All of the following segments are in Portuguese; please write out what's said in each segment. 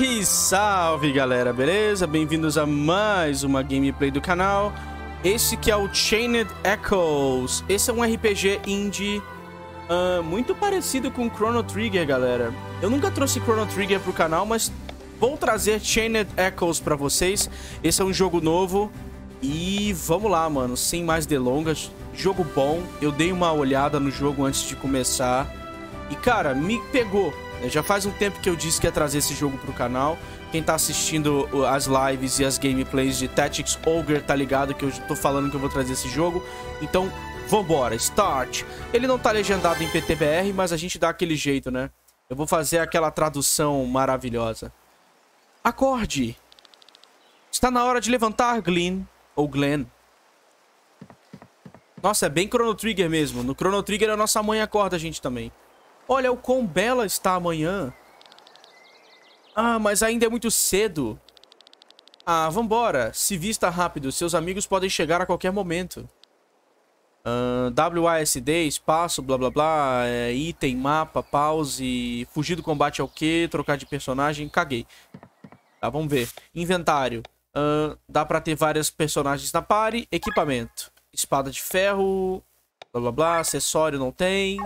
E salve galera, beleza? Bem-vindos a mais uma gameplay do canal. Esse que é o Chained Echoes. Esse é um RPG indie uh, muito parecido com Chrono Trigger, galera. Eu nunca trouxe Chrono Trigger pro canal, mas vou trazer Chained Echoes pra vocês. Esse é um jogo novo. E vamos lá, mano, sem mais delongas. Jogo bom, eu dei uma olhada no jogo antes de começar. E cara, me pegou já faz um tempo que eu disse que ia trazer esse jogo pro canal. Quem tá assistindo as lives e as gameplays de Tactics Ogre tá ligado que eu tô falando que eu vou trazer esse jogo. Então, vambora, start! Ele não tá legendado em PTBR, mas a gente dá aquele jeito, né? Eu vou fazer aquela tradução maravilhosa. Acorde! Está na hora de levantar, Glenn. Ou Glenn. Nossa, é bem Chrono Trigger mesmo. No Chrono Trigger a nossa mãe acorda a gente também. Olha o quão bela está amanhã. Ah, mas ainda é muito cedo. Ah, vambora. Se vista rápido, seus amigos podem chegar a qualquer momento. Uh, WASD, espaço, blá blá blá, é, item, mapa, pause, fugir do combate é o que, trocar de personagem, caguei. Tá, vamos ver. Inventário. Uh, dá pra ter várias personagens na party. Equipamento. Espada de ferro, blá blá blá, acessório não tem.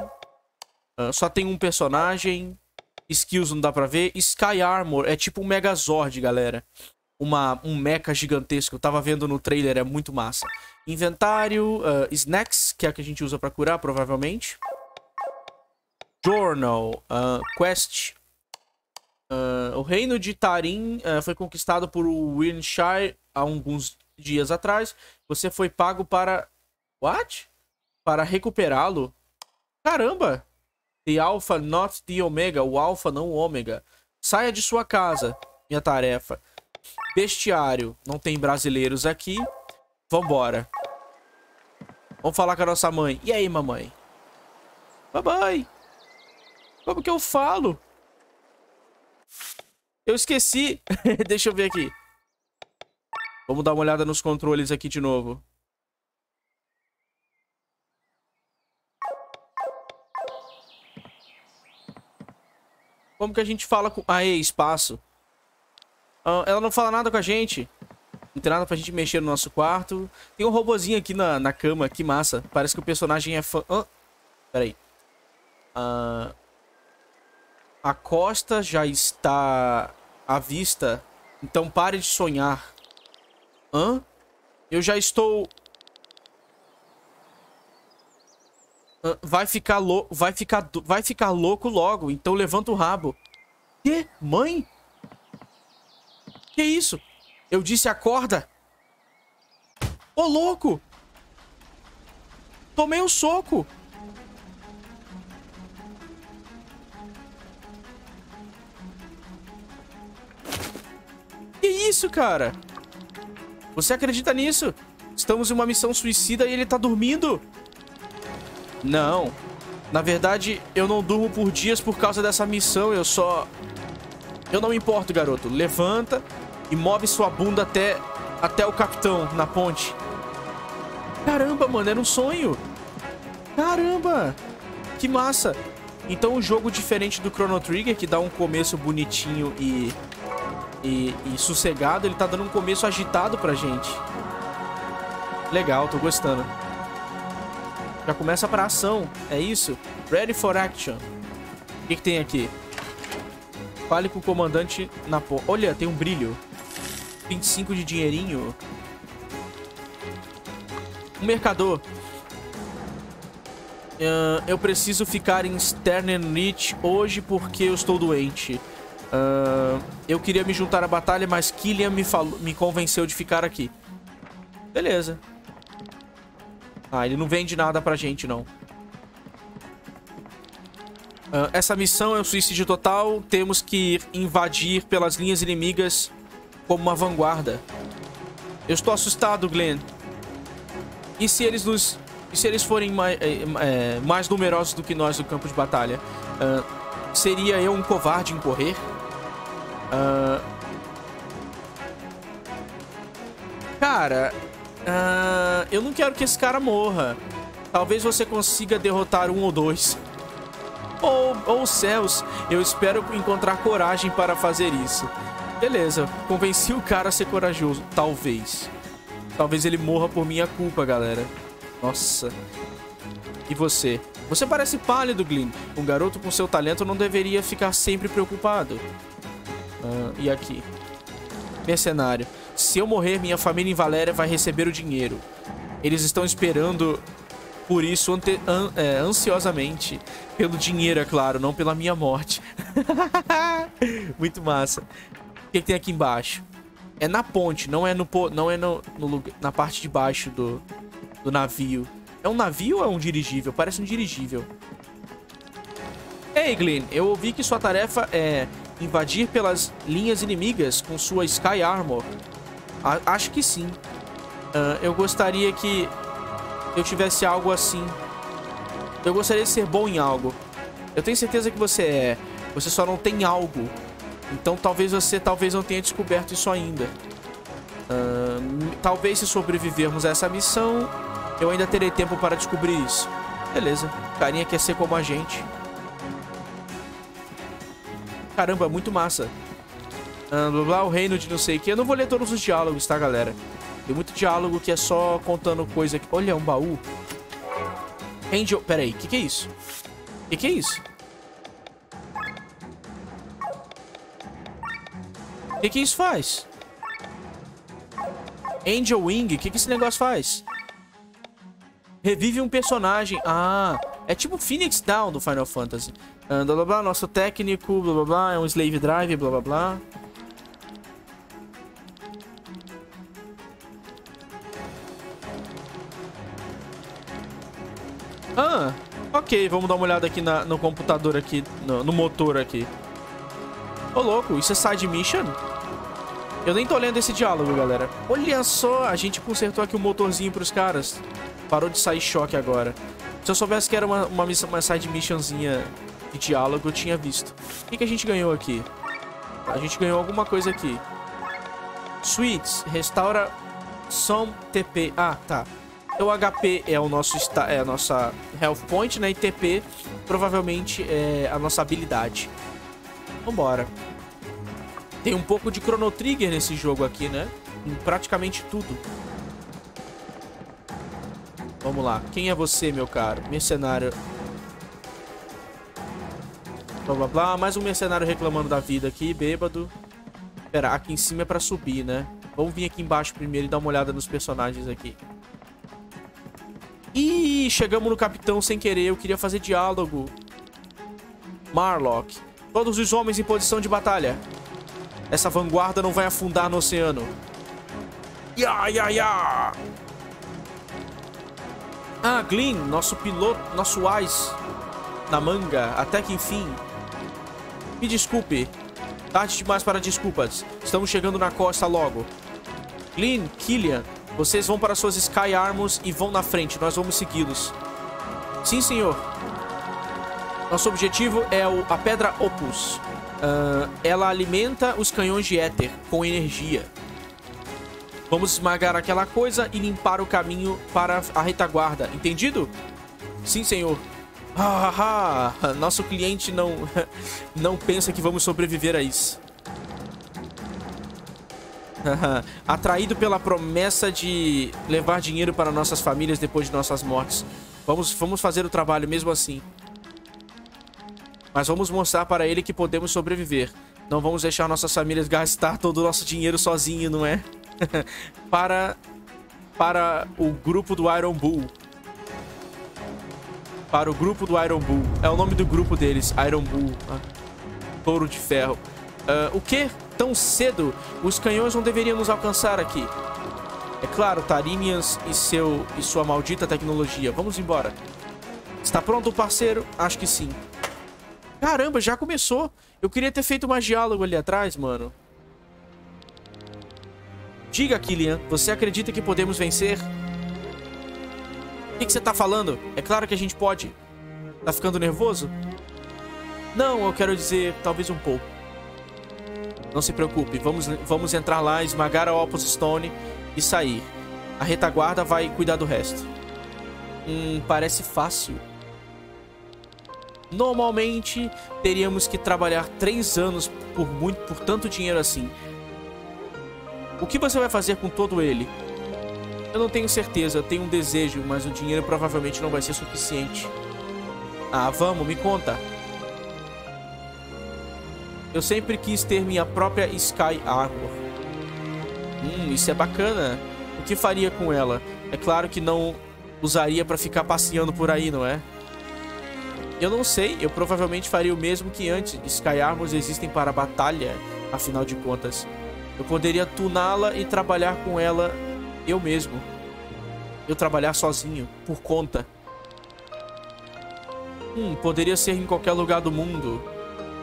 Uh, só tem um personagem. Skills não dá pra ver. Sky Armor é tipo um Megazord, galera. Uma, um mecha gigantesco. Eu tava vendo no trailer, é muito massa. Inventário. Uh, snacks, que é a que a gente usa pra curar, provavelmente. Journal. Uh, quest. Uh, o reino de Tarim uh, foi conquistado por Winshire há alguns dias atrás. Você foi pago para... What? Para recuperá-lo? Caramba! The Alpha, not the Omega. O Alpha, não o Ômega. Saia de sua casa. Minha tarefa. Bestiário. Não tem brasileiros aqui. Vambora. Vamos falar com a nossa mãe. E aí, mamãe? Mamãe. Como que eu falo? Eu esqueci. Deixa eu ver aqui. Vamos dar uma olhada nos controles aqui de novo. Como que a gente fala com... Aê, espaço. Uh, ela não fala nada com a gente. Não tem nada pra gente mexer no nosso quarto. Tem um robozinho aqui na, na cama. Que massa. Parece que o personagem é fã... Ah, peraí. Uh, a costa já está à vista. Então pare de sonhar. Hã? Eu já estou Vai ficar louco, vai ficar, vai ficar louco logo, então levanta o rabo. Que? Mãe? Que isso? Eu disse acorda. Ô, louco! Tomei um soco. Que isso, cara? Você acredita nisso? Estamos em uma missão suicida e ele tá dormindo. Não. Na verdade, eu não durmo por dias por causa dessa missão. Eu só... Eu não me importo, garoto. Levanta e move sua bunda até, até o capitão na ponte. Caramba, mano, era um sonho. Caramba. Que massa. Então, um jogo diferente do Chrono Trigger, que dá um começo bonitinho e, e, e sossegado, ele tá dando um começo agitado pra gente. Legal, tô gostando. Já começa pra ação. É isso. Ready for action. O que, que tem aqui? Fale com o comandante na porta. Olha, tem um brilho. 25 de dinheirinho. Um mercador. Uh, eu preciso ficar em Sternenrich hoje porque eu estou doente. Uh, eu queria me juntar à batalha, mas Killian me, falou, me convenceu de ficar aqui. Beleza. Ah, ele não vende nada pra gente, não. Uh, essa missão é um suicídio total. Temos que invadir pelas linhas inimigas como uma vanguarda. Eu estou assustado, Glenn. E se eles nos... E se eles forem mais, é, é, mais numerosos do que nós no campo de batalha? Uh, seria eu um covarde em correr? Uh... Cara, Uh, eu não quero que esse cara morra. Talvez você consiga derrotar um ou dois. Oh, oh céus, eu espero encontrar coragem para fazer isso. Beleza, convenci o cara a ser corajoso. Talvez. Talvez ele morra por minha culpa, galera. Nossa. E você? Você parece pálido, Glyn. Um garoto com seu talento não deveria ficar sempre preocupado. Ah, e aqui? Mercenário. Se eu morrer, minha família em Valéria vai receber o dinheiro. Eles estão esperando por isso ante, an, é, ansiosamente. Pelo dinheiro, é claro, não pela minha morte. Muito massa. O que, que, tem aqui embaixo? É na ponte, não é no não é no, no na parte de baixo do, do navio. É um navio ou é um dirigível? Parece um dirigível. Ei, Glenn, eu ouvi que sua tarefa é invadir pelas linhas inimigas com sua Sky Armor. A acho que sim. Uh, eu gostaria que eu tivesse algo assim. Eu gostaria de ser bom em algo. Eu tenho certeza que você é. Você só não tem algo. Então talvez você talvez não tenha descoberto isso ainda. Uh, talvez se sobrevivermos a essa missão, eu ainda terei tempo para descobrir isso. Beleza. Carinha quer ser como a gente. Caramba, muito massa. Blá, blá, o reino de não sei o que. Eu não vou ler todos os diálogos, tá, galera? Tem muito diálogo que é só contando coisa... Que... Olha, um baú. Angel... Pera aí, o que, que é isso? O que, que é isso? O que, que isso faz? Angel Wing, o que, que esse negócio faz? Revive um personagem. Ah, é tipo Phoenix Down do Final Fantasy. Uh, blá blá blá, nosso técnico, blá blá blá, é um Slave Drive, blá blá blá. Ah, ok, vamos dar uma olhada aqui na, no computador aqui, no, no motor aqui. Ô, louco, isso é side mission? Eu nem tô lendo esse diálogo, galera. Olha só, a gente consertou aqui o motorzinho pros caras. Parou de sair choque agora. Se eu soubesse que era uma, uma, uma side missionzinha de diálogo, eu tinha visto. O que, que a gente ganhou aqui? A gente ganhou alguma coisa aqui. Sweets, restaura som TP. Ah, tá. O HP é o nosso é a nossa health point, né? E TP provavelmente é a nossa habilidade. Vambora. Tem um pouco de Chrono Trigger nesse jogo aqui, né? Em praticamente tudo. Vamos lá. Quem é você, meu caro? Mercenário. Blá, blá, blá. Mais um mercenário reclamando da vida aqui, bêbado. Pera, aqui em cima é pra subir, né? Vamos vir aqui embaixo primeiro e dar uma olhada nos personagens aqui. Ih, chegamos no capitão sem querer. Eu queria fazer diálogo. Marlock. Todos os homens em posição de batalha. Essa vanguarda não vai afundar no oceano. Ya, ya, ya! Ah, Glyn, nosso piloto, nosso Ice na manga, até que enfim. Me desculpe. Tarde demais para desculpas. Estamos chegando na costa logo. Glyn, Killian, vocês vão para suas Sky Armors e vão na frente. Nós vamos segui-los. Sim, senhor. Nosso objetivo é o, a Pedra Opus. Uh, ela alimenta os canhões de éter com energia. Vamos esmagar aquela coisa e limpar o caminho para a retaguarda. Entendido? Sim, senhor. Ah, ah, nosso cliente não, não pensa que vamos sobreviver a isso. Atraído pela promessa de levar dinheiro para nossas famílias depois de nossas mortes. Vamos, vamos fazer o trabalho mesmo assim. Mas vamos mostrar para ele que podemos sobreviver. Não vamos deixar nossas famílias gastar todo o nosso dinheiro sozinho, não é? para, para o grupo do Iron Bull. Para o grupo do Iron Bull. É o nome do grupo deles, Iron Bull. Ah, touro de ferro. Uh, o que? Tão cedo? Os canhões não deveriam nos alcançar aqui. É claro, Tarinians e, seu, e sua maldita tecnologia. Vamos embora. Está pronto, parceiro? Acho que sim. Caramba, já começou. Eu queria ter feito mais diálogo ali atrás, mano. Diga, Killian, você acredita que podemos vencer? O que, que você tá falando? É claro que a gente pode. Tá ficando nervoso? Não, eu quero dizer, talvez um pouco. Não se preocupe, vamos, vamos entrar lá, esmagar a Opus Stone e sair. A retaguarda vai cuidar do resto. Hum, parece fácil. Normalmente, teríamos que trabalhar três anos por, muito, por tanto dinheiro assim. O que você vai fazer com todo ele? Eu não tenho certeza, eu tenho um desejo, mas o dinheiro provavelmente não vai ser suficiente. Ah, vamos, me conta. Eu sempre quis ter minha própria Sky Armor. Hum, isso é bacana. O que faria com ela? É claro que não usaria pra ficar passeando por aí, não é? Eu não sei, eu provavelmente faria o mesmo que antes. Sky Armors existem para batalha, afinal de contas. Eu poderia tuná-la e trabalhar com ela eu mesmo. Eu trabalhar sozinho, por conta. Hum, poderia ser em qualquer lugar do mundo.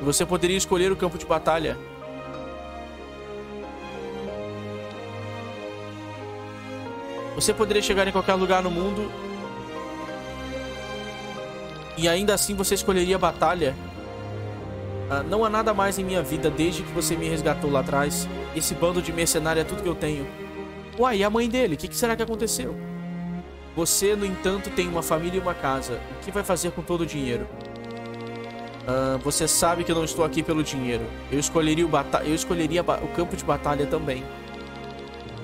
Você poderia escolher o campo de batalha. Você poderia chegar em qualquer lugar no mundo e ainda assim você escolheria a batalha. Ah, não há nada mais em minha vida desde que você me resgatou lá atrás. Esse bando de mercenário é tudo que eu tenho. Uai, e a mãe dele? O que, que será que aconteceu? Você, no entanto, tem uma família e uma casa. O que vai fazer com todo o dinheiro? Uh, você sabe que eu não estou aqui pelo dinheiro. Eu escolheria o, eu escolheria o campo de batalha também.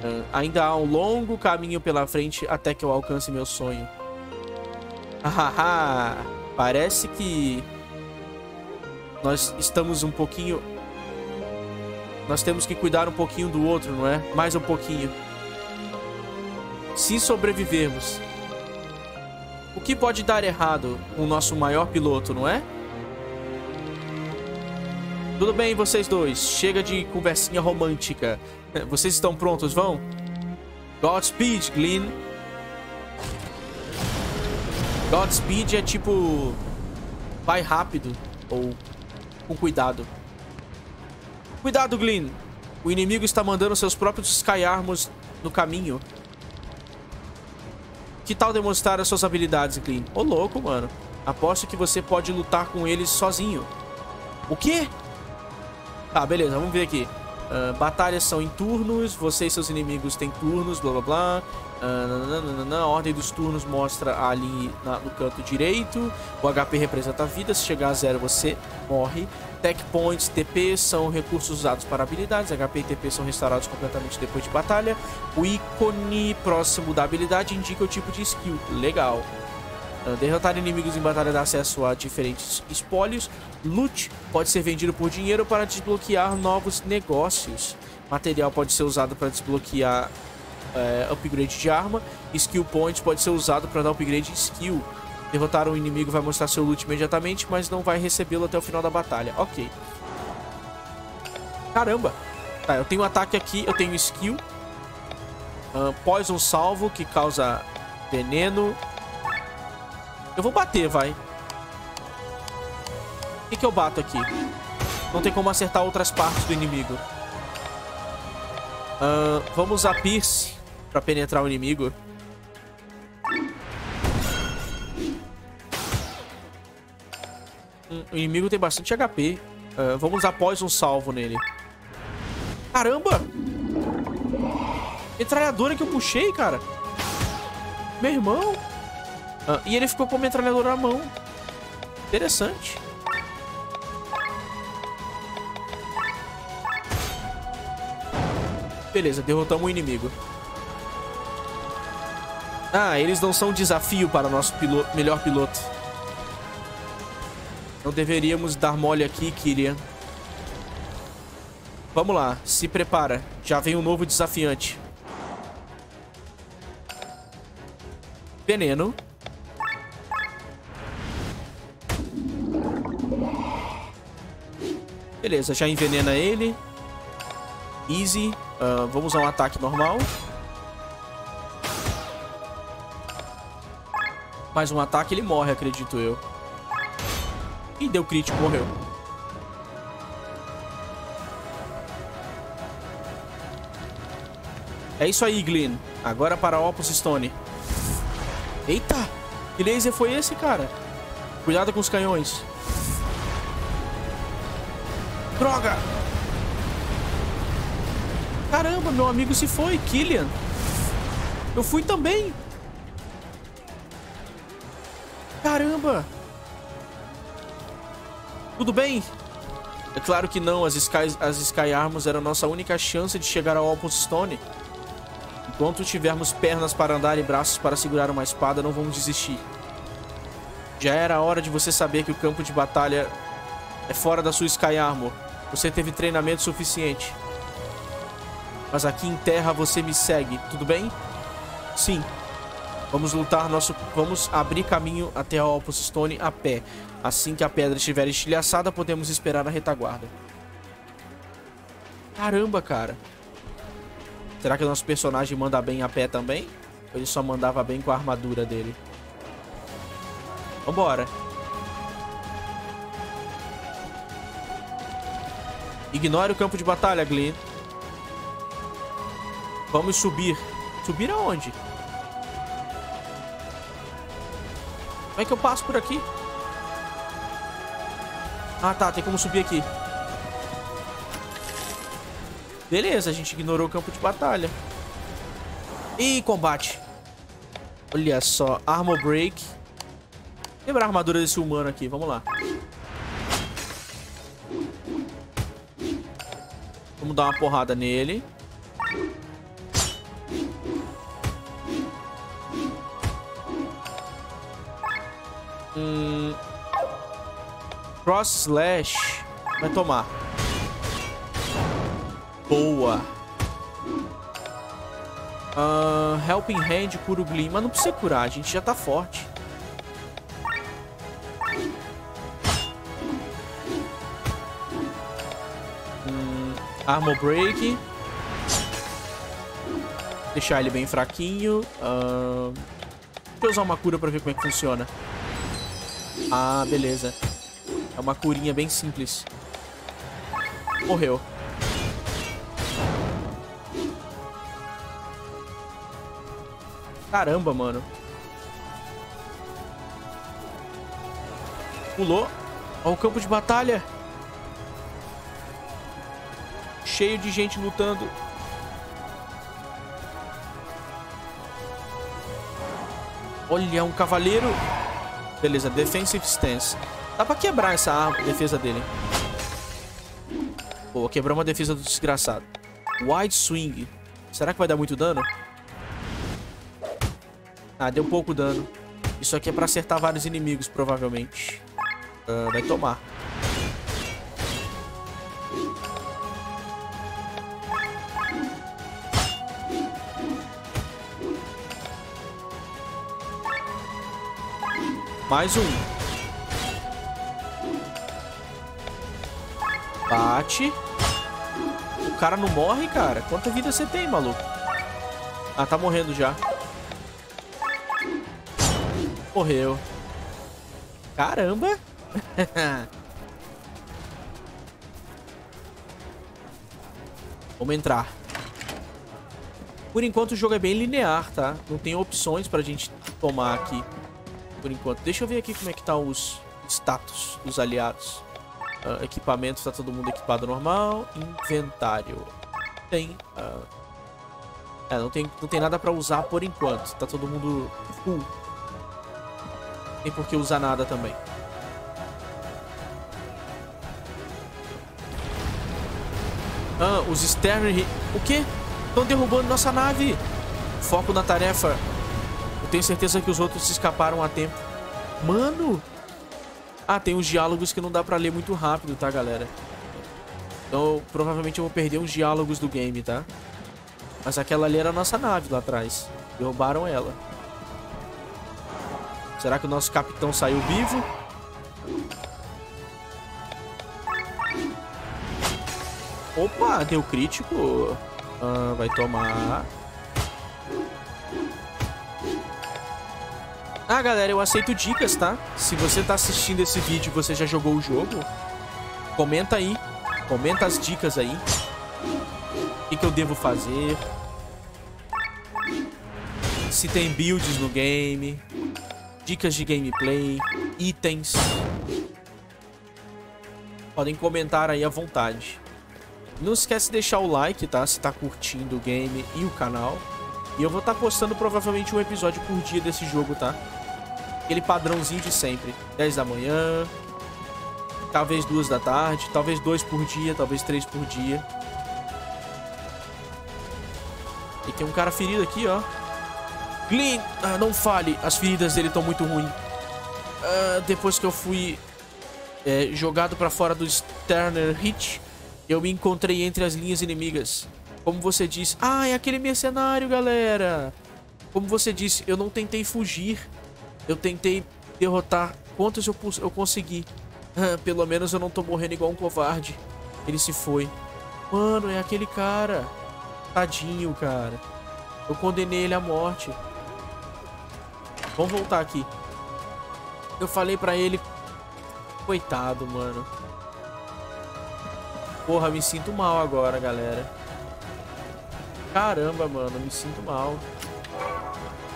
Uh, ainda há um longo caminho pela frente até que eu alcance meu sonho. Hahaha! Parece que nós estamos um pouquinho... Nós temos que cuidar um pouquinho do outro, não é? Mais um pouquinho. Se sobrevivermos, o que pode dar errado com o nosso maior piloto, não é? Tudo bem, vocês dois. Chega de conversinha romântica. Vocês estão prontos, vão? Godspeed, Glenn. Godspeed é tipo... Vai rápido. Ou com cuidado. Cuidado, Glenn. O inimigo está mandando seus próprios Sky Armors no caminho. Que tal demonstrar as suas habilidades, Glenn? Ô, louco, mano. Aposto que você pode lutar com eles sozinho. O quê? Tá, beleza, vamos ver aqui. Uh, batalhas são em turnos, você e seus inimigos têm turnos, blá blá blá. Uh, a ordem dos turnos mostra ali na, no canto direito. O HP representa a vida, se chegar a zero você morre. Tech Points, TP são recursos usados para habilidades. HP e TP são restaurados completamente depois de batalha. O ícone próximo da habilidade indica o tipo de skill. Legal. Ah, derrotar inimigos em batalha dá acesso a diferentes espólios. Loot pode ser vendido por dinheiro para desbloquear novos negócios. Material pode ser usado para desbloquear é, upgrade de arma. Skill Point pode ser usado para dar upgrade de skill. Derrotar um inimigo vai mostrar seu loot imediatamente, mas não vai recebê-lo até o final da batalha. Ok. Caramba. Tá, eu tenho ataque aqui, eu tenho skill. Uh, poison salvo, que causa veneno. Eu vou bater, vai. O que, que eu bato aqui? Não tem como acertar outras partes do inimigo. Uh, vamos usar Pierce pra penetrar o inimigo. Hum, o inimigo tem bastante HP. Uh, vamos usar Poison Salvo nele. Caramba! Metralhadora que eu puxei, cara. Meu irmão. Ah, e ele ficou com a metralhadora na mão. Interessante. Beleza, derrotamos o inimigo. Ah, eles não são desafio para o nosso melhor piloto. Não deveríamos dar mole aqui, Kyrian. Vamos lá, se prepara. Já vem um novo desafiante. Veneno. Beleza, já envenena ele. Easy. Uh, vamos usar um ataque normal. Mais um ataque, ele morre, acredito eu. E deu crítico, morreu. É isso aí, Glenn. Agora para Opus Stone. Eita! Que laser foi esse, cara? Cuidado com os canhões. Droga! Caramba, meu amigo se foi, Killian. Eu fui também. Caramba! Tudo bem? É claro que não, as Sky, as Sky Armors eram a nossa única chance de chegar ao Opus Stone. Enquanto tivermos pernas para andar e braços para segurar uma espada, não vamos desistir. Já era hora de você saber que o campo de batalha é fora da sua Sky Armor. Você teve treinamento suficiente. Mas aqui em terra você me segue, tudo bem? Sim. Vamos lutar nosso... Vamos abrir caminho até a Opus Stone a pé. Assim que a pedra estiver estilhaçada, podemos esperar a retaguarda. Caramba, cara. Será que o nosso personagem manda bem a pé também? Ou ele só mandava bem com a armadura dele? Vambora. Ignore o campo de batalha, Glenn. Vamos subir. Subir aonde? Como é que eu passo por aqui? Ah, tá. Tem como subir aqui. Beleza, a gente ignorou o campo de batalha. Ih, combate. Olha só. Armor Break. Lembra a armadura desse humano aqui. Vamos lá. Vamos dar uma porrada nele. Hum... Cross Slash vai tomar. Boa. Uh, helping Hand, cura o Gleam. Mas não precisa curar, a gente já tá forte. Armor Break. Deixar ele bem fraquinho. Uh... Deixa eu usar uma cura pra ver como é que funciona. Ah, beleza. É uma curinha bem simples. Morreu. Caramba, mano. Pulou. Olha o campo de batalha cheio de gente lutando. Olha, um cavaleiro. Beleza, defensive stance. Dá pra quebrar essa arma, defesa dele. Boa, quebrou uma defesa do desgraçado. Wide swing. Será que vai dar muito dano? Ah, deu pouco dano. Isso aqui é pra acertar vários inimigos, provavelmente. Uh, vai tomar. Mais um. Bate. O cara não morre, cara. Quanta vida você tem, maluco? Ah, tá morrendo já. Morreu. Caramba. Vamos entrar. Por enquanto o jogo é bem linear, tá? Não tem opções pra gente tomar aqui por enquanto. Deixa eu ver aqui como é que tá os status dos aliados. Uh, equipamento, tá todo mundo equipado normal. Inventário. Tem... Uh... É, não tem, não tem nada pra usar por enquanto. Tá todo mundo full. Tem por que usar nada também. Ah, os Sterry... O quê? Estão derrubando nossa nave. Foco na tarefa eu tenho certeza que os outros se escaparam a tempo. Mano! Ah, tem uns diálogos que não dá pra ler muito rápido, tá, galera? Então, provavelmente eu vou perder uns diálogos do game, tá? Mas aquela ali era a nossa nave lá atrás. Derrubaram ela. Será que o nosso capitão saiu vivo? Opa, deu crítico. Ah, vai tomar. Ah, galera, eu aceito dicas, tá? Se você tá assistindo esse vídeo e você já jogou o jogo, comenta aí. Comenta as dicas aí. O que, que eu devo fazer. Se tem builds no game. Dicas de gameplay. Itens. Podem comentar aí à vontade. Não esquece de deixar o like, tá? Se tá curtindo o game e o canal. E eu vou estar tá postando provavelmente um episódio por dia desse jogo, tá? Aquele padrãozinho de sempre. 10 da manhã, Talvez duas da tarde, talvez dois por dia, talvez três por dia. E tem um cara ferido aqui, ó. Glyn, ah, não fale, as feridas dele estão muito ruins. Ah, depois que eu fui é, jogado para fora do Sterner Hit, eu me encontrei entre as linhas inimigas. Como você disse... Ah, é aquele mercenário, galera! Como você disse, eu não tentei fugir. Eu tentei derrotar quantos eu, eu consegui. Pelo menos eu não tô morrendo igual um covarde. Ele se foi. Mano, é aquele cara. Tadinho, cara. Eu condenei ele à morte. Vamos voltar aqui. Eu falei pra ele... Coitado, mano. Porra, me sinto mal agora, galera. Caramba, mano, me sinto mal.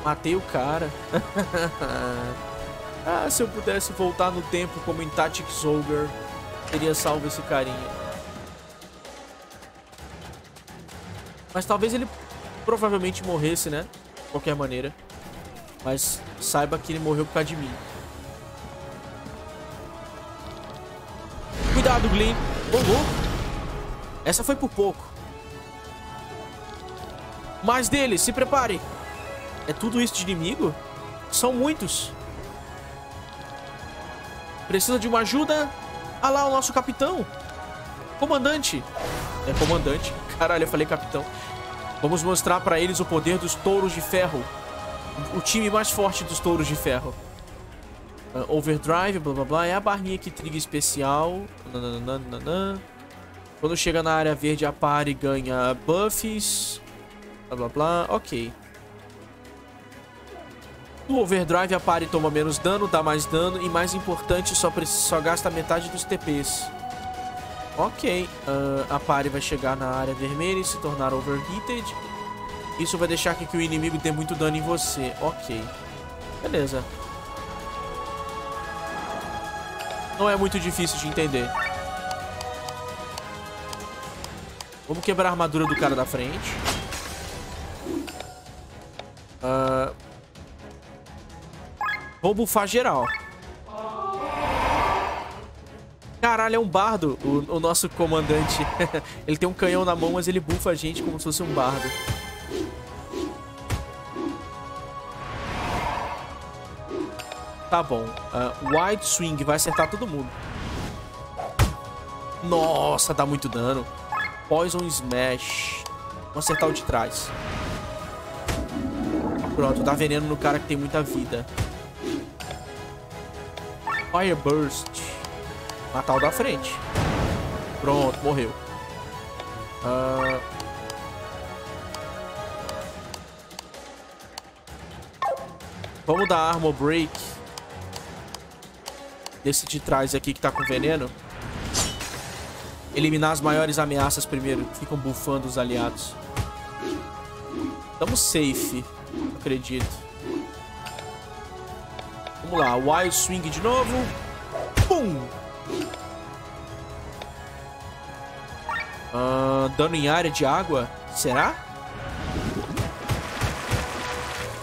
Matei o cara. ah, se eu pudesse voltar no tempo como em Tactics Ogre, teria salvo esse carinha. Mas talvez ele provavelmente morresse, né? De qualquer maneira. Mas saiba que ele morreu por causa de mim. Cuidado, Glenn. Oh. Essa foi por pouco. Mais deles, se prepare. É tudo isso de inimigo? São muitos. Precisa de uma ajuda? Ah lá, o nosso capitão. Comandante. É comandante. Caralho, eu falei capitão. Vamos mostrar pra eles o poder dos touros de ferro. O time mais forte dos touros de ferro. Uh, overdrive, blá blá blá. É a barrinha que triga especial. Nananana. Quando chega na área verde, a pare ganha buffs. Blá blá blá. Ok. No overdrive, a pare toma menos dano, dá mais dano. E mais importante, só, só gasta metade dos TPs. Ok. Uh, a pare vai chegar na área vermelha e se tornar overheated. Isso vai deixar que o inimigo dê muito dano em você. Ok. Beleza. Não é muito difícil de entender. Vamos quebrar a armadura do cara da frente. Uh... Vou bufar geral. Caralho, é um bardo, o, o nosso comandante. ele tem um canhão na mão, mas ele bufa a gente como se fosse um bardo. Tá bom. Uh, wide Swing vai acertar todo mundo. Nossa, dá muito dano. Poison Smash. Vamos acertar o de trás. Pronto, dá veneno no cara que tem muita vida. Fire Burst. Matar o da frente. Pronto, morreu. Uh... Vamos dar Armor Break. Desse de trás aqui que tá com veneno. Eliminar as maiores ameaças primeiro. Ficam bufando os aliados. Estamos safe. Acredito. Vamos lá. Wild Swing de novo. Pum! Uh, dano em área de água. Será?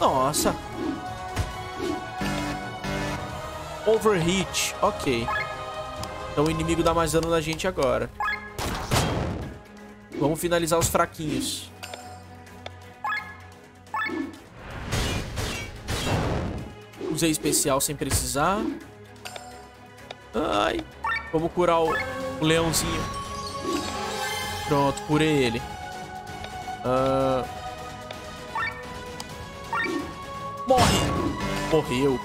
Nossa. Overheat. Ok. Então o inimigo dá mais dano na gente agora. Vamos finalizar os fraquinhos. Usei especial sem precisar. Ai. Vamos curar o, o leãozinho. Pronto, curei ele. Uh... Morre! Morreu.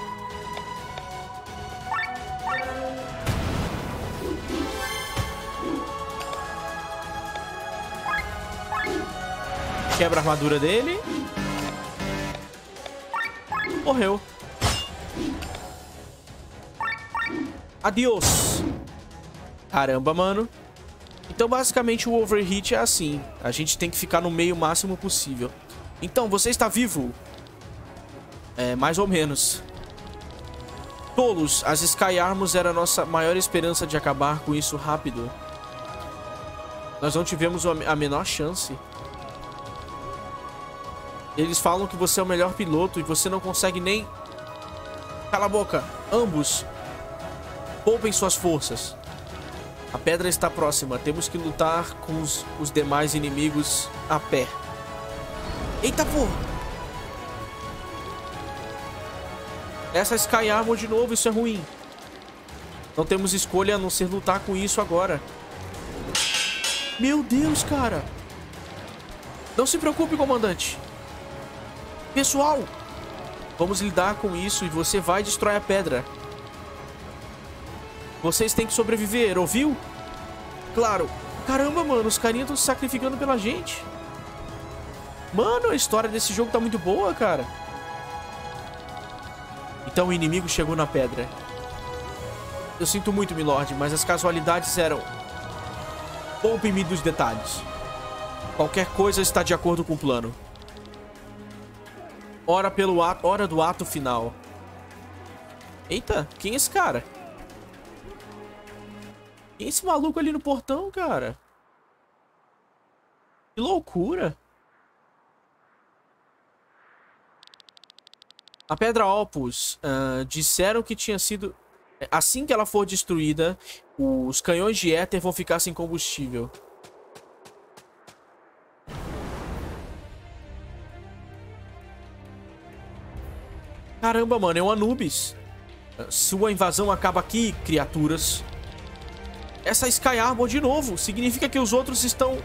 Quebra a armadura dele. Morreu. Adiós. Caramba, mano. Então, basicamente, o overheat é assim. A gente tem que ficar no meio máximo possível. Então, você está vivo? É, mais ou menos. Tolos, as Sky Armors era a nossa maior esperança de acabar com isso rápido. Nós não tivemos a menor chance. Eles falam que você é o melhor piloto e você não consegue nem... Cala a boca. Ambos Poupem suas forças. A pedra está próxima. Temos que lutar com os, os demais inimigos a pé. Eita porra! Essa Sky Armor de novo, isso é ruim. Não temos escolha a não ser lutar com isso agora. Meu Deus, cara. Não se preocupe, comandante. Pessoal, vamos lidar com isso e você vai destruir a pedra. Vocês têm que sobreviver, ouviu? Claro. Caramba, mano, os carinhas estão se sacrificando pela gente. Mano, a história desse jogo tá muito boa, cara. Então o inimigo chegou na pedra. Eu sinto muito, milord, mas as casualidades eram... Poupe-me dos detalhes. Qualquer coisa está de acordo com o plano. Hora, pelo ato, hora do ato final. Eita, quem é esse cara? Quem é esse maluco ali no portão, cara? Que loucura. A Pedra Opus uh, disseram que tinha sido... Assim que ela for destruída, os canhões de éter vão ficar sem combustível. Caramba, mano, é um Anubis. Sua invasão acaba aqui, criaturas. Essa Sky Armor de novo. Significa que os outros estão...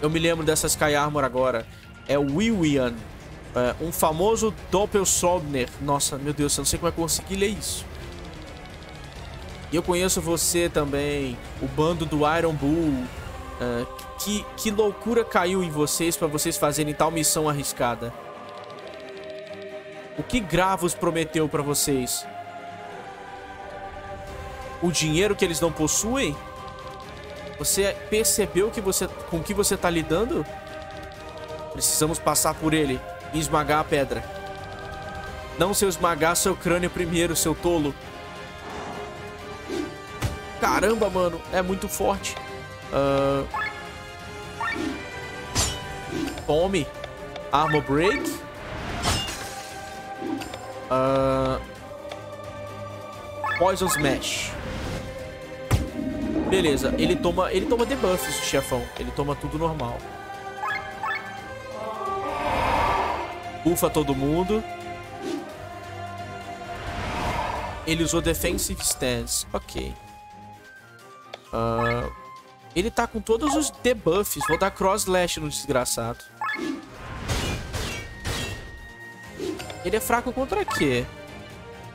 Eu me lembro dessa Sky Armor agora. É o Wiwian. É, um famoso Doppelsolgner. Nossa, meu Deus, eu não sei como é que eu consegui ler isso. E eu conheço você também, o bando do Iron Bull. É, que, que loucura caiu em vocês para vocês fazerem tal missão arriscada? O que Gravos prometeu para vocês? O dinheiro que eles não possuem? Você percebeu que você, com que você está lidando? Precisamos passar por ele e esmagar a pedra. Não se eu esmagar seu crânio primeiro, seu tolo. Caramba, mano. É muito forte. Uh... Tome. Armor Break. Uh... Poison Smash. Beleza, ele toma, ele toma debuffs, chefão. Ele toma tudo normal. Bufa todo mundo. Ele usou Defensive Stance. Ok. Uh, ele tá com todos os debuffs. Vou dar Cross Slash no desgraçado. Ele é fraco contra quê?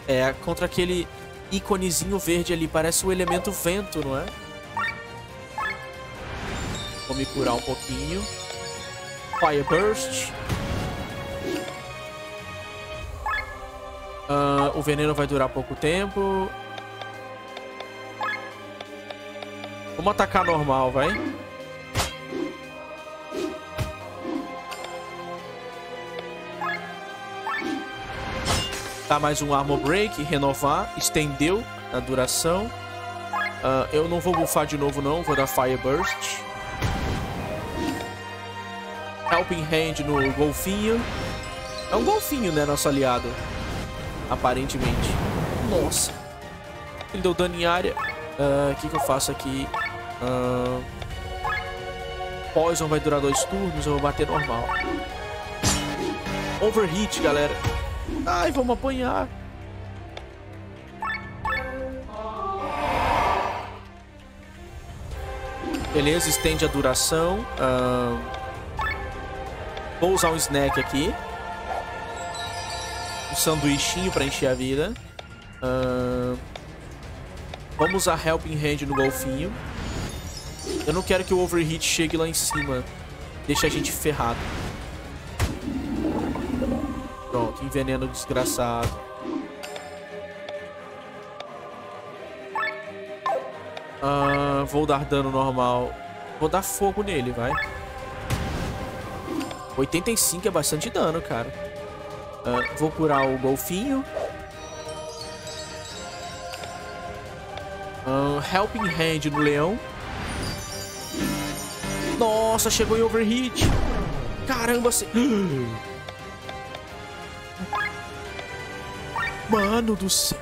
É, contra aquele íconezinho verde ali. Parece o elemento vento, não é? Vou me curar um pouquinho. Fire Burst. Uh, o veneno vai durar pouco tempo. Vamos atacar normal, vai. Tá mais um Armor Break, renovar, estendeu a duração. Uh, eu não vou bufar de novo não, vou dar Fire Burst. Helping Hand no golfinho. É um golfinho, né, nosso aliado aparentemente. Nossa. Ele deu dano em área. Ah, o uh, que, que eu faço aqui? Uh, Poison vai durar dois turnos, eu vou bater normal. Overheat, galera. Ai, vamos apanhar. Beleza, estende a duração. Uh, vou usar um snack aqui um sanduichinho pra encher a vida. Uh, vamos usar Helping Hand no golfinho. Eu não quero que o Overheat chegue lá em cima. Deixa a gente ferrado. Pronto, envenena o desgraçado. Uh, vou dar dano normal. Vou dar fogo nele, vai. 85 é bastante dano, cara. Uh, vou curar o golfinho. Uh, helping Hand no leão. Nossa, chegou em overheat. Caramba, se... Mano do céu.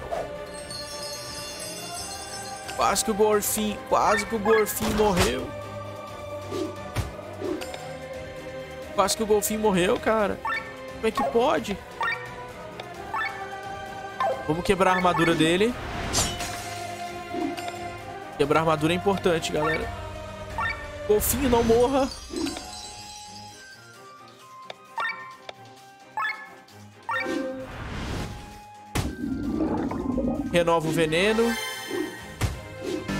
Quase que o Gorfin, quase que o Gorfin morreu. Quase que o Golfinho morreu, cara. Como é que pode? Vamos quebrar a armadura dele. Quebrar a armadura é importante, galera. Golfinho, não morra. Renova o veneno.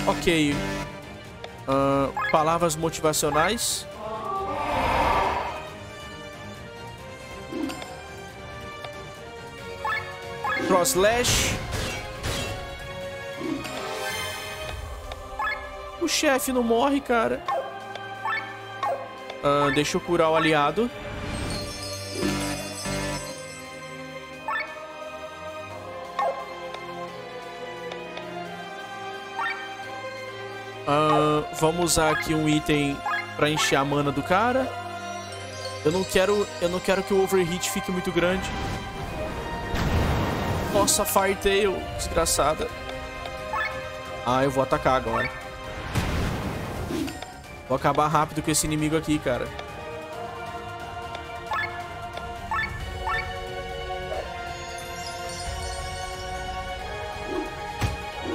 Ok. Uh, palavras motivacionais. Cross. O chefe não morre, cara. Uh, deixa eu curar o aliado. Uh, vamos usar aqui um item pra encher a mana do cara. Eu não quero, eu não quero que o overheat fique muito grande. Nossa, Firetail, desgraçada. Ah, eu vou atacar agora. Vou acabar rápido com esse inimigo aqui, cara.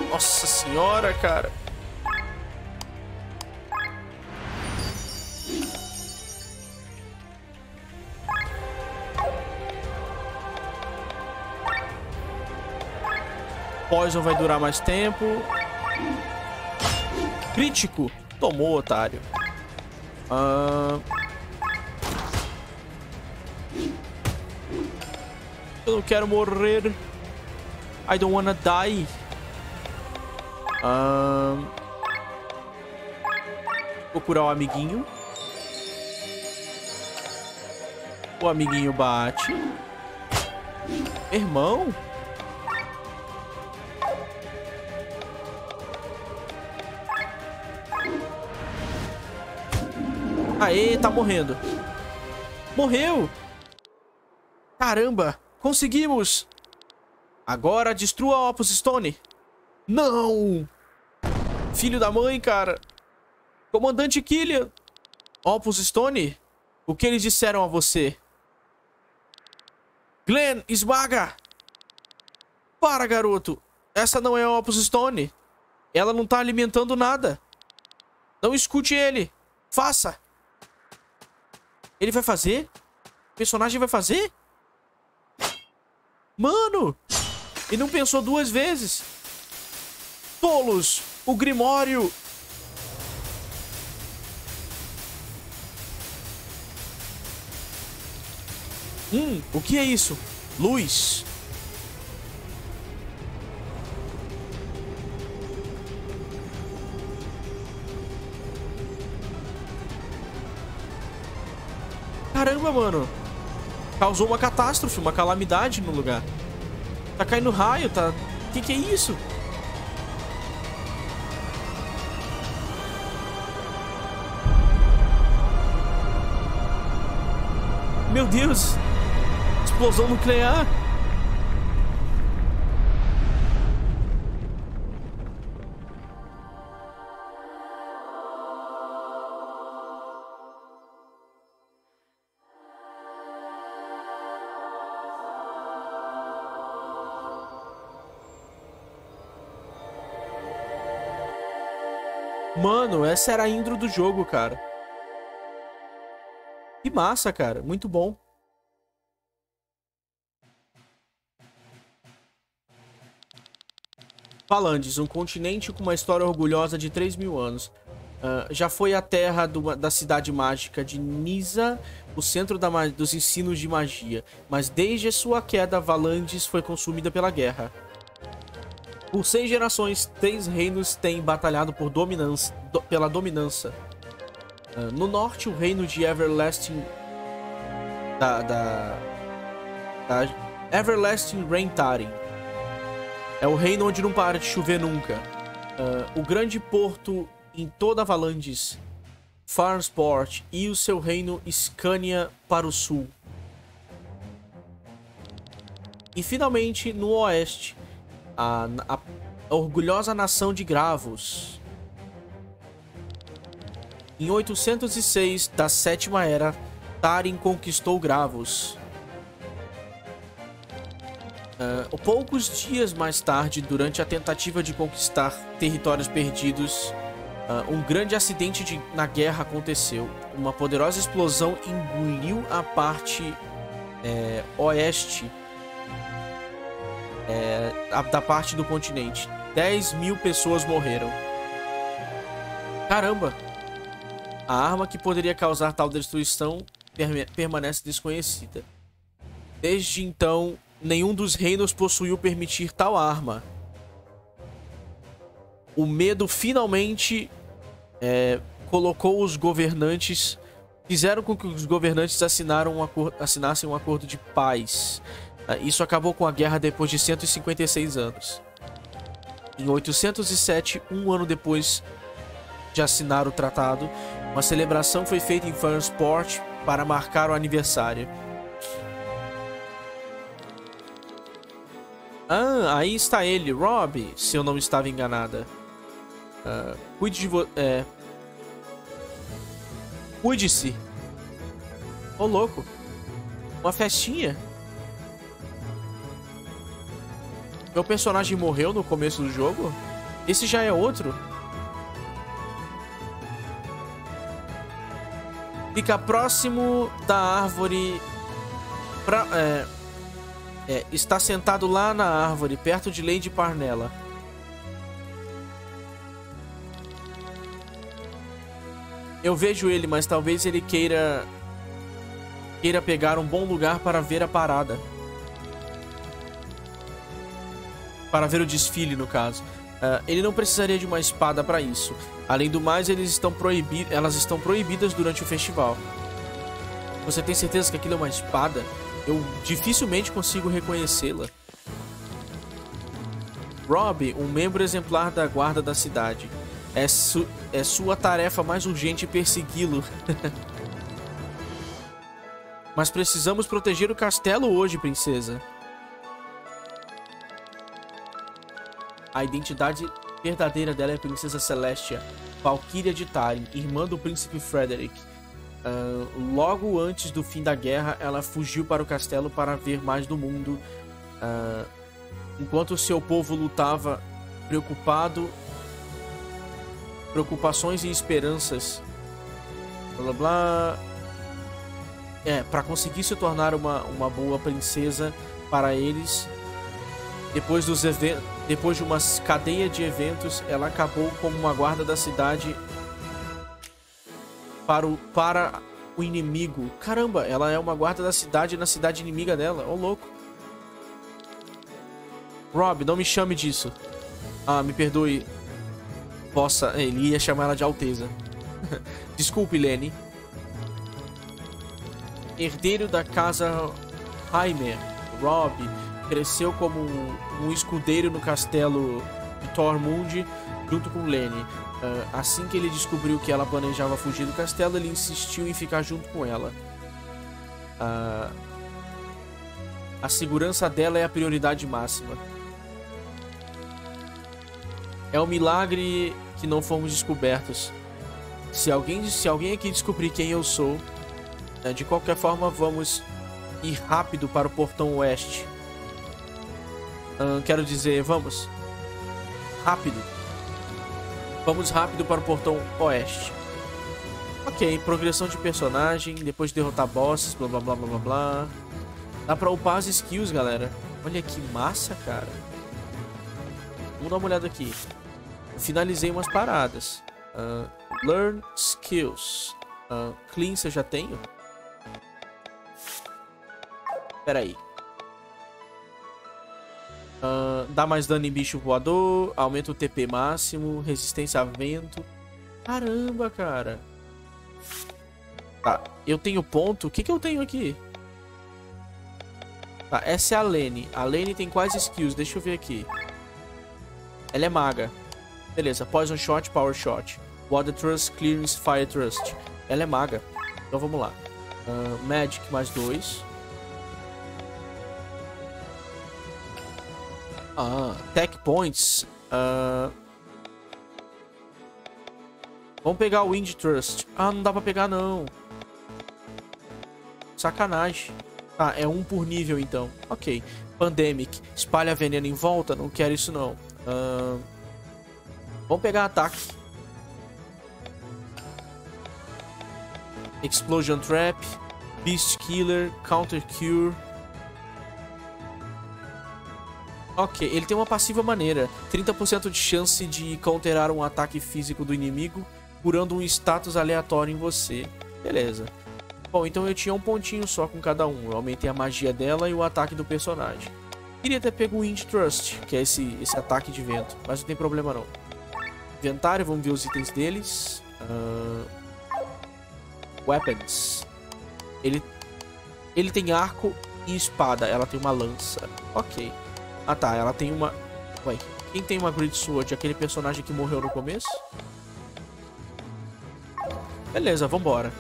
Nossa senhora, cara. Poison vai durar mais tempo. Crítico. Tomou, otário. Uh... Eu não quero morrer. I don't wanna die. Uh... Vou curar o amiguinho. O amiguinho bate. Irmão? Aê, tá morrendo. Morreu! Caramba! Conseguimos! Agora destrua a Opus Stone. Não! Filho da mãe, cara. Comandante Killian. Opus Stone? O que eles disseram a você? Glenn, esmaga! Para, garoto. Essa não é a Opus Stone. Ela não tá alimentando nada. Não escute ele. Faça. Ele vai fazer? O personagem vai fazer? Mano! Ele não pensou duas vezes. Tolos! O Grimório! Hum, o que é isso? Luz. Caramba, mano. Causou uma catástrofe, uma calamidade no lugar. Tá caindo raio, tá... Que que é isso? Meu Deus! Explosão nuclear! Mano, essa era a intro do jogo, cara. Que massa, cara. Muito bom. Falandes, um continente com uma história orgulhosa de 3 mil anos. Uh, já foi a terra do, da cidade mágica de Nisa, o centro da, dos ensinos de magia. Mas desde sua queda, Valandes foi consumida pela guerra. Por seis gerações, três reinos têm batalhado por dominância, do, pela dominância. Uh, no norte, o reino de Everlasting... Da... da, da Everlasting Raintari. É o reino onde não para de chover nunca. Uh, o grande porto em toda Valandis, Farsport e o seu reino Scania para o sul. E finalmente, no oeste, a, a, A orgulhosa nação de Gravos. Em 806 da Sétima Era, Tarim conquistou Gravos. Uh, poucos dias mais tarde, durante a tentativa de conquistar territórios perdidos, uh, um grande acidente de, na guerra aconteceu. Uma poderosa explosão engoliu a parte é, oeste é, da parte do continente. 10 mil pessoas morreram. Caramba! A arma que poderia causar tal destruição permanece desconhecida. Desde então, nenhum dos reinos possuiu permitir tal arma. O medo finalmente é, colocou os governantes. Fizeram com que os governantes assinaram um assinassem um acordo de paz. Ah, isso acabou com a guerra depois de 156 anos. Em 807, um ano depois de assinar o tratado, uma celebração foi feita em Farnsport para marcar o aniversário. Ah, aí está ele, Rob, se eu não estava enganada. Uh, cuide de você. É... Cuide-se. Ô, oh, louco. Uma festinha? Meu personagem morreu no começo do jogo? Esse já é outro? Fica próximo da árvore... Pra, é, é, está sentado lá na árvore, perto de Lady Parnella. Eu vejo ele, mas talvez ele queira... Queira pegar um bom lugar para ver a parada. Para ver o desfile, no caso. Uh, ele não precisaria de uma espada para isso. Além do mais, eles estão proibi elas estão proibidas durante o festival. Você tem certeza que aquilo é uma espada? Eu dificilmente consigo reconhecê-la. Rob, um membro exemplar da guarda da cidade. É, su é sua tarefa mais urgente persegui-lo. Mas precisamos proteger o castelo hoje, princesa. A identidade verdadeira dela é a princesa Celestia, Valkyria de Tarim, irmã do príncipe Frederick. Uh, logo antes do fim da guerra, ela fugiu para o castelo para ver mais do mundo. Uh, enquanto seu povo lutava preocupado, preocupações e esperanças, blá blá. É, para conseguir se tornar uma, uma boa princesa para eles, depois dos depois de uma cadeia de eventos, ela acabou como uma guarda da cidade para o, para o inimigo. Caramba, ela é uma guarda da cidade na cidade inimiga dela. Ô, oh, louco. Rob, não me chame disso. Ah, me perdoe. Possa... Ele ia chamar ela de Alteza. Desculpe, Lenny. Herdeiro da casa Heimer, Rob, cresceu como escudeiro no castelo de Tormund junto com Lenny. Uh, assim que ele descobriu que ela planejava fugir do castelo, ele insistiu em ficar junto com ela. Uh, a segurança dela é a prioridade máxima. É um milagre que não fomos descobertos. Se alguém, se alguém aqui descobrir quem eu sou, né, de qualquer forma vamos ir rápido para o portão oeste. Uh, quero dizer, vamos. Rápido. Vamos rápido para o portão oeste. Ok, progressão de personagem, depois de derrotar bosses, blá blá blá blá blá blá. Dá pra upar as skills, galera. Olha que massa, cara. Vamos dar uma olhada aqui. Eu finalizei umas paradas. Uh, learn skills. Uh, clean, você já tenho? Pera aí. Uh, dá mais dano em bicho voador, aumenta o TP máximo, resistência a vento. Caramba, cara. Tá, eu tenho ponto. O que, que eu tenho aqui? Tá, essa é a Lene. A Lene tem quais skills? Deixa eu ver aqui. Ela é maga. Beleza, Poison Shot, Power Shot. Water Trust, Clearance, Fire Trust. Ela é maga. Então vamos lá. Uh, Magic mais dois. Ah, Tech Points. Uh... Vamos pegar o Wind Trust. Ah, não dá pra pegar, não. Sacanagem. Tá, é um por nível, então. Ok. Pandemic. Espalha veneno em volta? Não quero isso, não. Uh... Vamos pegar ataque. Explosion Trap. Beast Killer. Counter Cure. Ok, ele tem uma passiva maneira. 30% de chance de counterar um ataque físico do inimigo, curando um status aleatório em você. Beleza. Bom, então eu tinha um pontinho só com cada um. Eu aumentei a magia dela e o ataque do personagem. Queria ter pego o Wind Trust, que é esse, esse ataque de vento, mas não tem problema não. Inventário, vamos ver os itens deles. Uh... Weapons. Ele, ele tem arco e espada, ela tem uma lança. Ok. Ah tá, ela tem uma... Ué, quem tem uma Great Sword? Aquele personagem que morreu no começo? Beleza, vambora.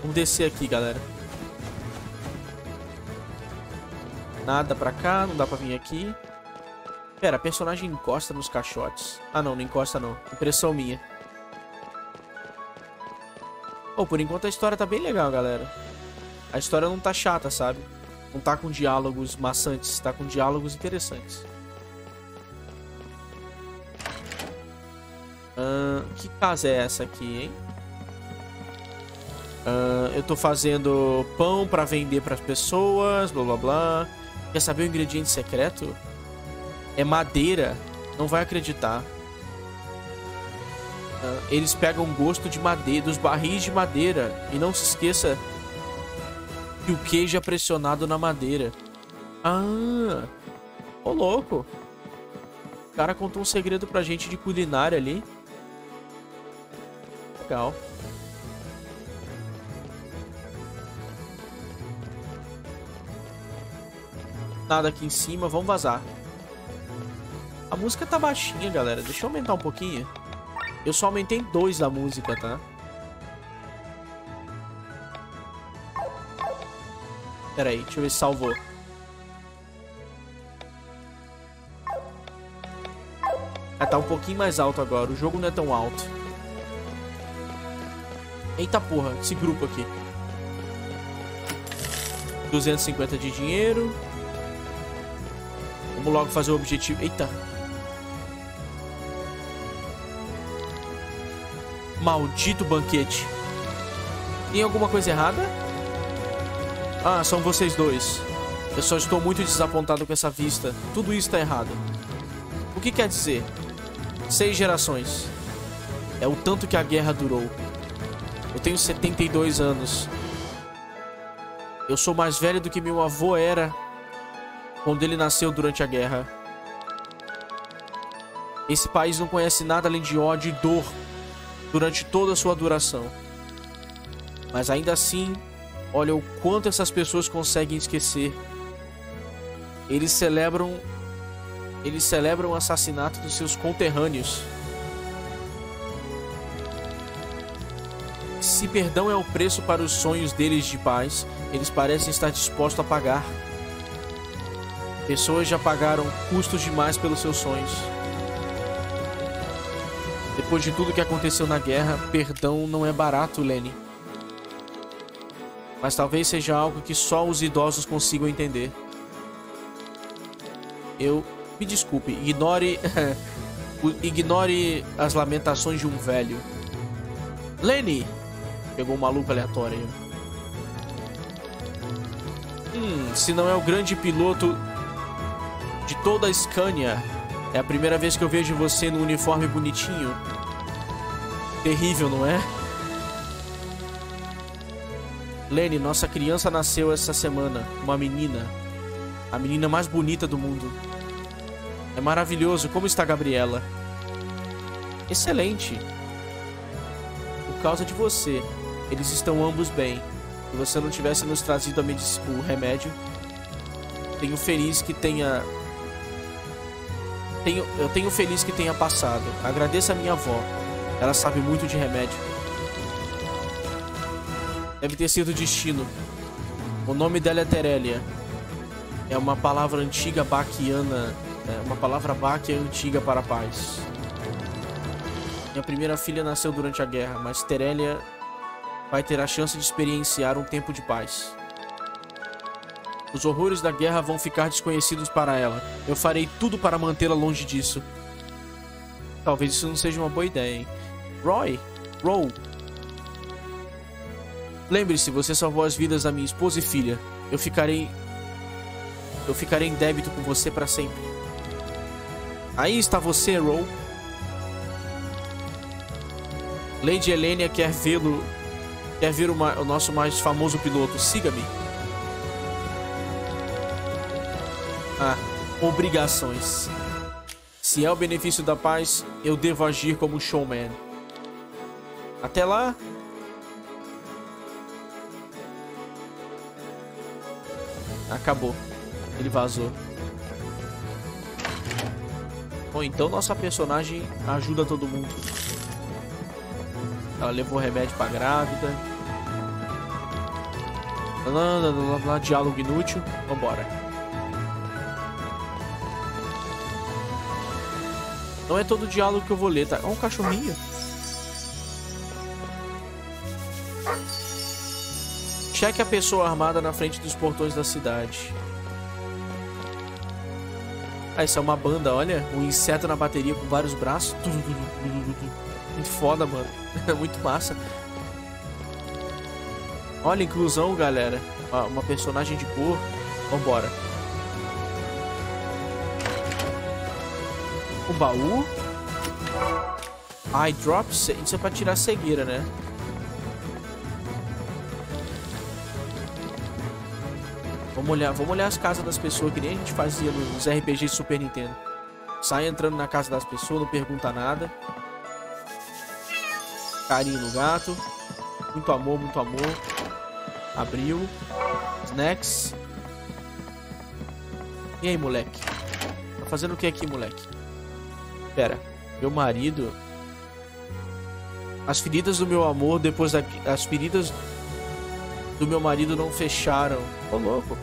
Vamos descer aqui, galera. Nada pra cá, não dá pra vir aqui. Pera, a personagem encosta nos caixotes. Ah não, não encosta não. Impressão minha. Oh, por enquanto a história tá bem legal, galera. A história não tá chata, sabe? Não tá com diálogos maçantes, tá com diálogos interessantes. Uh, que casa é essa aqui, hein? Uh, eu tô fazendo pão pra vender pras pessoas, blá blá blá. Quer saber o ingrediente secreto? É madeira. Não vai acreditar. Uh, eles pegam gosto de madeira, dos barris de madeira. E não se esqueça que o queijo é pressionado na madeira. Ah, ô louco. O cara contou um segredo pra gente de culinária ali. Legal. Nada aqui em cima, vamos vazar. A música tá baixinha, galera. Deixa eu aumentar um pouquinho. Eu só aumentei dois da música, tá? Pera aí, deixa eu ver se salvou. Ah, tá um pouquinho mais alto agora. O jogo não é tão alto. Eita porra, esse grupo aqui. 250 de dinheiro. Vamos logo fazer o objetivo. Eita. Maldito banquete. Tem alguma coisa errada? Ah, são vocês dois. Eu só estou muito desapontado com essa vista. Tudo isso está errado. O que quer dizer? Seis gerações. É o tanto que a guerra durou. Eu tenho 72 anos. Eu sou mais velho do que meu avô era quando ele nasceu durante a guerra. Esse país não conhece nada além de ódio e dor durante toda a sua duração. Mas ainda assim, Olha o quanto essas pessoas conseguem esquecer. Eles celebram eles celebram o assassinato dos seus conterrâneos. Se perdão é o preço para os sonhos deles de paz, eles parecem estar dispostos a pagar. Pessoas já pagaram custos demais pelos seus sonhos. Depois de tudo que aconteceu na guerra, perdão não é barato, Lenny mas talvez seja algo que só os idosos consigam entender. Eu me desculpe, ignore ignore as lamentações de um velho. Lenny pegou um maluco aleatório. Hum, se não é o grande piloto de toda a Scania, é a primeira vez que eu vejo você no uniforme bonitinho. Terrível, não é? Lenny, nossa criança nasceu essa semana. Uma menina. A menina mais bonita do mundo. É maravilhoso. Como está Gabriela? Excelente. Por causa de você. Eles estão ambos bem. Se você não tivesse nos trazido o remédio, tenho feliz que tenha. Tenho, eu tenho feliz que tenha passado. Agradeça a minha avó. Ela sabe muito de remédio. Deve ter sido destino. O nome dela é Terélia. É uma palavra antiga baquiana É uma palavra é antiga para paz. Minha primeira filha nasceu durante a guerra, mas Terélia vai ter a chance de experienciar um tempo de paz. Os horrores da guerra vão ficar desconhecidos para ela. Eu farei tudo para mantê-la longe disso. Talvez isso não seja uma boa ideia, hein? Roy? Row? Lembre-se, você salvou as vidas da minha esposa e filha. Eu ficarei... Eu ficarei em débito com você para sempre. Aí está você, Row. Lady Helenia quer vê-lo... Quer ver o nosso mais famoso piloto. Siga-me. Ah, obrigações. Se é o benefício da paz, eu devo agir como showman. Até lá. Acabou. Ele vazou. Bom, então nossa personagem ajuda todo mundo. Ela levou remédio pra grávida. Diálogo inútil. Vambora. Não é todo diálogo que eu vou ler, tá? É um cachorrinho. Cheque a pessoa armada na frente dos portões da cidade. Ah, isso é uma banda, olha. Um inseto na bateria com vários braços. Muito foda, mano. Muito massa. Olha, inclusão, galera. Uma personagem de cor. Vambora. O baú. Eye drops. Isso é pra tirar cegueira, né? Vamos olhar, vamos olhar as casas das pessoas que nem a gente fazia nos RPGs Super Nintendo. Sai entrando na casa das pessoas, não pergunta nada. Carinho no gato. Muito amor, muito amor. Abriu. Snacks. E aí, moleque? Tá fazendo o que aqui, moleque? Pera, meu marido. As feridas do meu amor depois da. As feridas do meu marido não fecharam. Ô louco.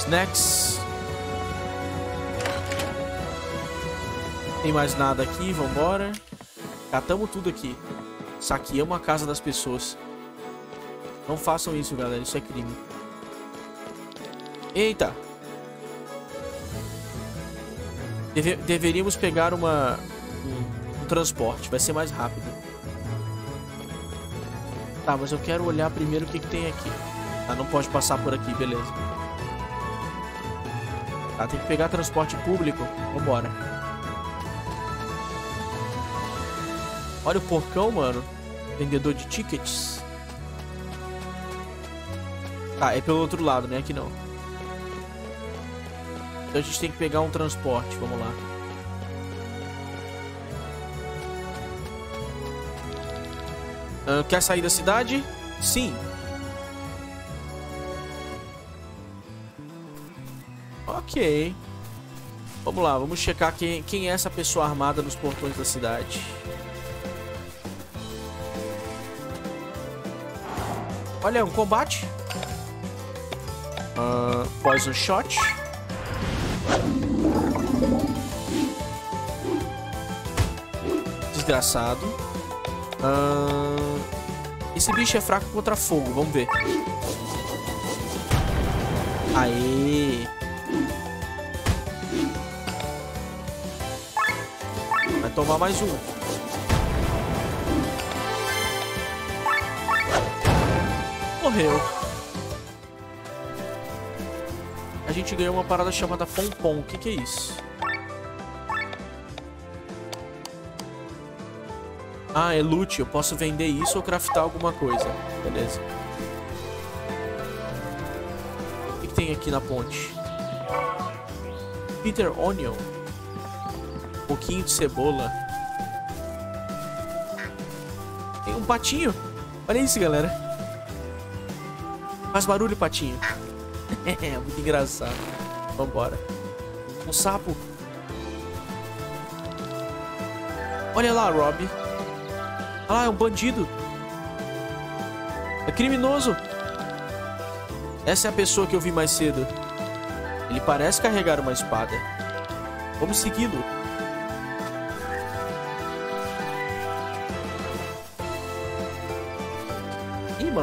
Snacks. Tem mais nada aqui, vambora. Catamos tudo aqui. Saqueamos a casa das pessoas. Não façam isso, galera. Isso é crime. Eita. Deve deveríamos pegar uma... Um, um transporte. Vai ser mais rápido. Tá, mas eu quero olhar primeiro o que, que tem aqui. Tá, não pode passar por aqui, beleza. Tá, tem que pegar transporte público. Vambora. Olha o porcão, mano. Vendedor de tickets. Tá, é pelo outro lado, né? Aqui não. Então a gente tem que pegar um transporte. Vamos lá. Uh, quer sair da cidade? Sim. Ok. Vamos lá, vamos checar quem, quem é essa pessoa armada nos portões da cidade. Olha, um combate. Uh, poison shot. Desgraçado. Uh, esse bicho é fraco contra fogo, vamos ver. Aê! Tomar mais um. Morreu. a gente ganhou uma parada chamada Pompom. O que, que é isso? Ah, é loot. Eu posso vender isso ou craftar alguma coisa. Beleza. O que, que tem aqui na ponte? Peter Onion. Pouquinho de cebola. Tem um patinho. Olha isso, galera. Faz barulho, patinho. É, muito engraçado. Vambora. Um sapo. Olha lá, Rob. Ah, é um bandido. É criminoso. Essa é a pessoa que eu vi mais cedo. Ele parece carregar uma espada. Vamos segui-lo.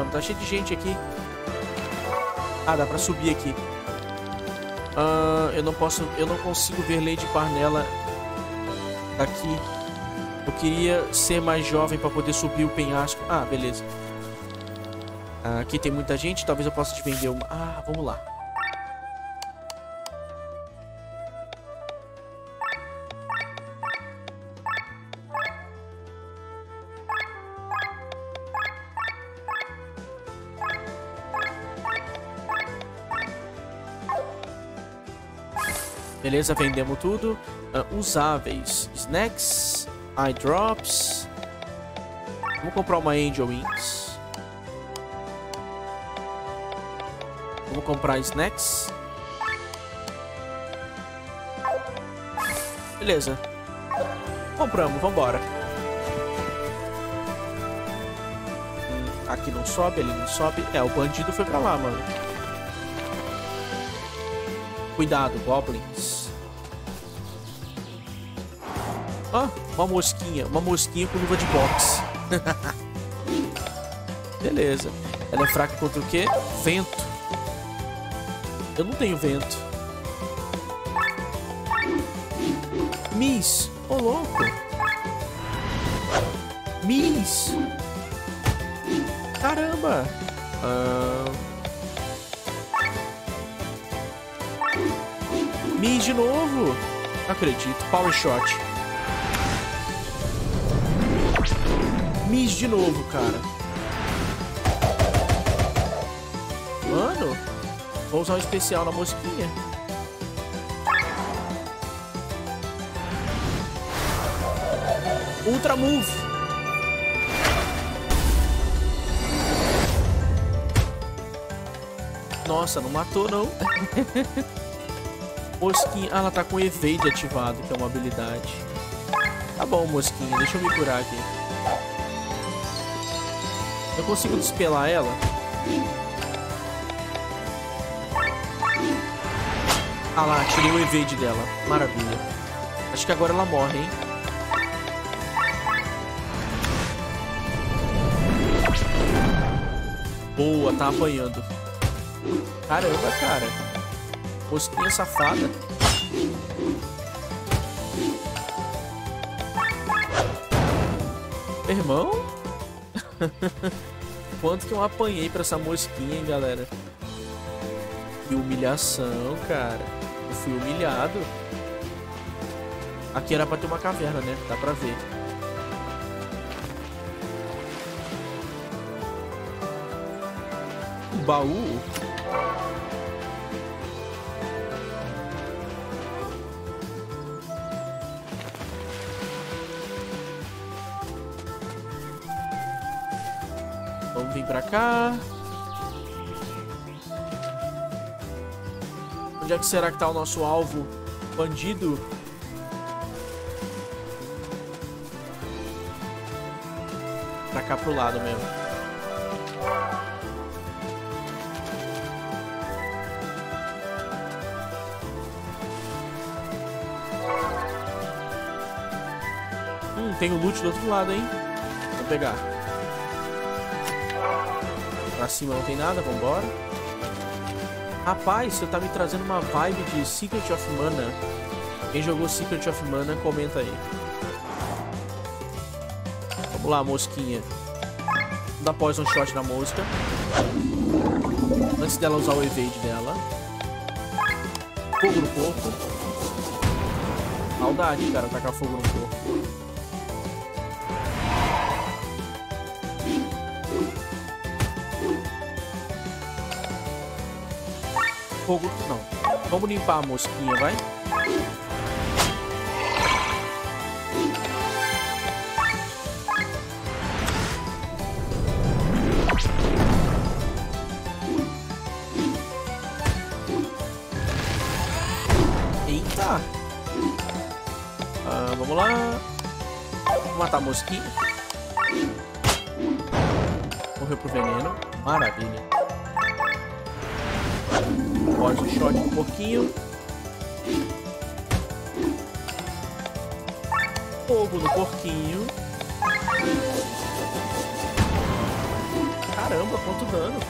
Mano, tá cheio de gente aqui. Ah, dá pra subir aqui. Ah, eu não posso... Eu não consigo ver Lady Parnella daqui. Eu queria ser mais jovem pra poder subir o penhasco. Ah, beleza. Ah, aqui tem muita gente. Talvez eu possa te vender uma... Ah, vamos lá. Beleza, vendemos tudo. Uh, usáveis. Snacks. Eye drops. Vamos comprar uma Angel Wings. Vamos comprar snacks. Beleza. Compramos, vambora. Hum, aqui não sobe, ali não sobe. É, o bandido foi pra lá, mano. Cuidado, goblins. Ah, uma mosquinha. Uma mosquinha com luva de boxe. Beleza. Ela é fraca contra o quê? Vento. Eu não tenho vento. Miss. Ô, oh, louco. Miss. Caramba. Ah... Miss de novo. Acredito. Power Shot. Miss de novo, cara. Mano. Vou usar um especial na mosquinha. Ultra Move. Nossa, não matou não. Mosquinha. Ah, ela tá com Evade ativado, que é uma habilidade. Tá bom, Mosquinha. Deixa eu me curar aqui. Consigo despelar ela? Ah lá, tirei o Evade dela. Maravilha. Acho que agora ela morre, hein? Boa, tá apanhando. Caramba, cara. Mosquinha safada. Irmão? Quanto que eu apanhei pra essa mosquinha, hein, galera? Que humilhação, cara. Eu fui humilhado. Aqui era pra ter uma caverna, né? Dá pra ver. Baú? Pra cá. Onde é que será que tá o nosso alvo? Bandido? Pra cá pro lado mesmo. Hum, tem o loot do outro lado, hein? Vou pegar. Cima não tem nada, vambora. Rapaz, você tá me trazendo uma vibe de Secret of Mana. Quem jogou Secret of Mana, comenta aí. Vamos lá, mosquinha. Vou dar poison shot na mosca. Antes dela usar o evade dela. Fogo no corpo. Maldade, cara, tacar fogo no corpo. Fogo, não. Vamos limpar a mosquinha, vai? Eita! Ah, vamos lá. Vamos matar a mosquinha. Morreu pro veneno. Maravilha. Poison shot um pouquinho. Fogo no porquinho. Caramba, quanto dano.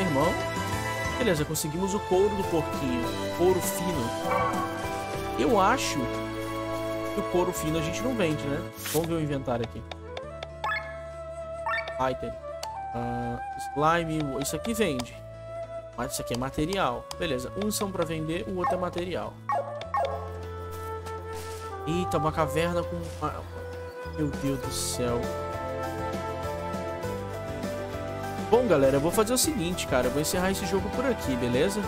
Irmão. Beleza, conseguimos o couro do porquinho. Couro fino. Eu acho que o couro fino a gente não vende, né? Vamos ver o inventário aqui. Item. Uh, slime. Isso aqui vende. Mas isso aqui é material. Beleza, uns são pra vender, o outro é material. Eita, uma caverna com... Meu Deus do céu. Bom, galera, eu vou fazer o seguinte, cara. Eu vou encerrar esse jogo por aqui, beleza?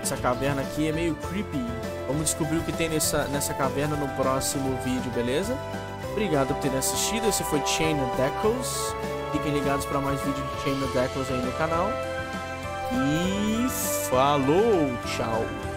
Essa caverna aqui é meio creepy. Vamos descobrir o que tem nessa, nessa caverna no próximo vídeo, beleza? Obrigado por terem assistido. Esse foi Chain Echoes. Fiquem ligados para mais vídeos de Chain Echoes aí no canal. E falou, tchau.